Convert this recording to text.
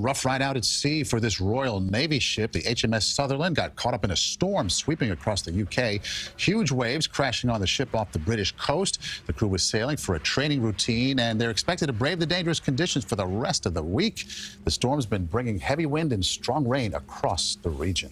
Rough ride out at sea for this Royal Navy ship. The HMS Sutherland got caught up in a storm sweeping across the UK. Huge waves crashing on the ship off the British coast. The crew was sailing for a training routine, and they're expected to brave the dangerous conditions for the rest of the week. The storm's been bringing heavy wind and strong rain across the region.